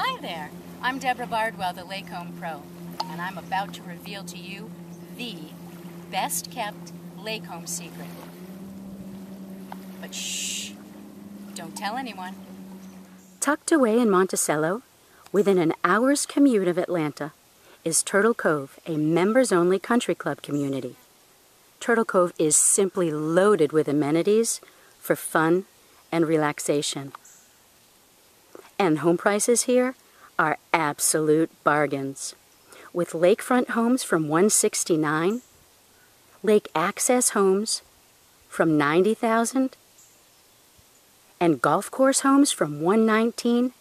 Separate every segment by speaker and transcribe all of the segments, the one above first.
Speaker 1: Hi there. I'm Debra Bardwell, the Lake Home Pro, and I'm about to reveal to you the best kept lake home secret. But shh, don't tell anyone.
Speaker 2: Tucked away in Monticello, within an hour's commute of Atlanta, is Turtle Cove, a members only country club community. Turtle Cove is simply loaded with amenities for fun and relaxation. And home prices here are absolute bargains. With lakefront homes from 169, lake access homes from 90,000, and golf course homes from 119,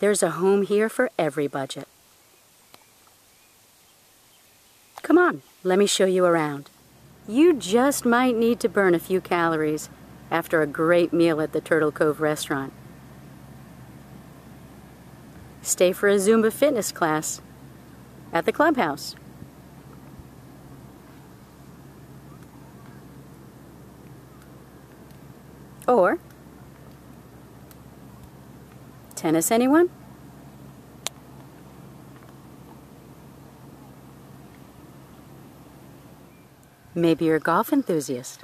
Speaker 2: there's a home here for every budget. Come on, let me show you around. You just might need to burn a few calories after a great meal at the Turtle Cove restaurant. Stay for a Zumba fitness class at the clubhouse. Or tennis, anyone? Maybe you're a golf enthusiast.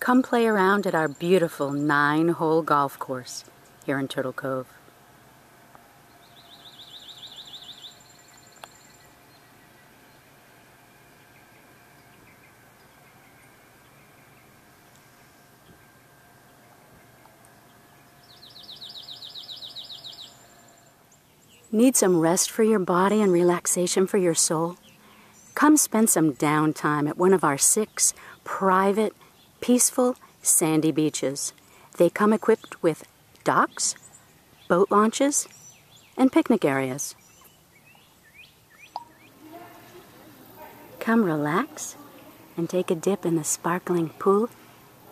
Speaker 2: Come play around at our beautiful nine hole golf course here in Turtle Cove. Need some rest for your body and relaxation for your soul? Come spend some downtime at one of our six private, peaceful, sandy beaches. They come equipped with docks, boat launches, and picnic areas. Come relax and take a dip in the sparkling pool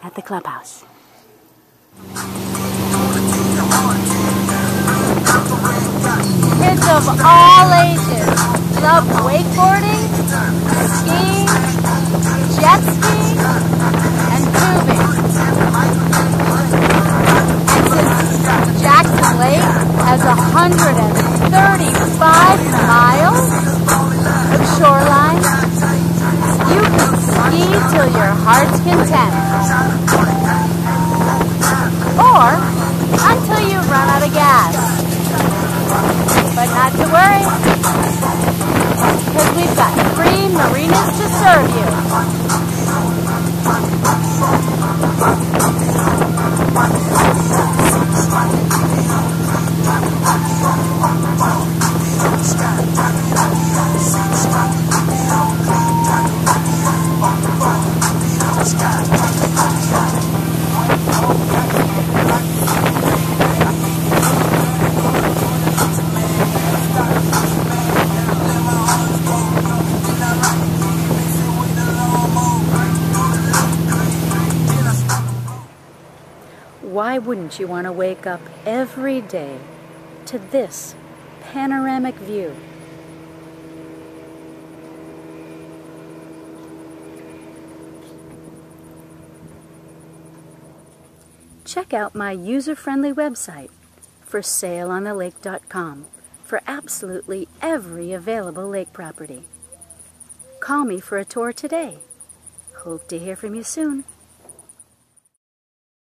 Speaker 2: at the clubhouse.
Speaker 3: Of all ages love wakeboarding, skiing, jet skiing, and tubing. And Jackson Lake has 135 miles of shoreline, you can ski till your heart's content.
Speaker 2: Why wouldn't you want to wake up every day to this panoramic view? Check out my user-friendly website for saleonthelake.com for absolutely every available lake property. Call me for a tour today. Hope to hear from you soon.